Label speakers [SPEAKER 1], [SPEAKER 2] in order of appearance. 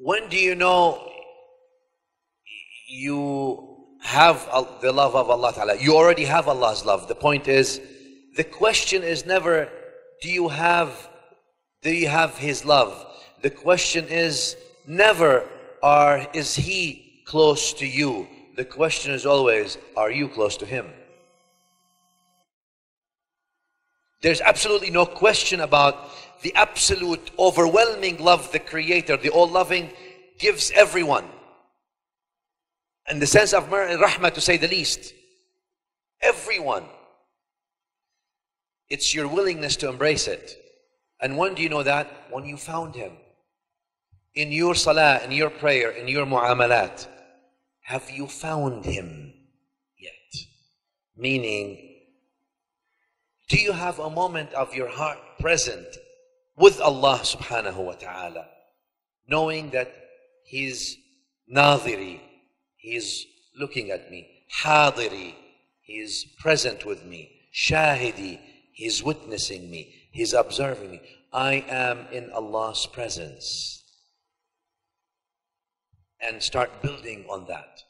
[SPEAKER 1] when do you know you have the love of Allah Ta'ala? You already have Allah's love. The point is, the question is never, do you have, do you have His love? The question is never, are, is He close to you? The question is always, are you close to Him? There's absolutely no question about the absolute overwhelming love the Creator, the all loving, gives everyone. In the sense of rahmah, to say the least. Everyone. It's your willingness to embrace it. And when do you know that? When you found Him. In your salah, in your prayer, in your mu'amalat. Have you found Him yet? Meaning, do you have a moment of your heart present with Allah subhanahu wa ta'ala? Knowing that He's nadiri, He's looking at me. Hadiri, He's present with me. Shahidi, He's witnessing me. He's observing me. I am in Allah's presence. And start building on that.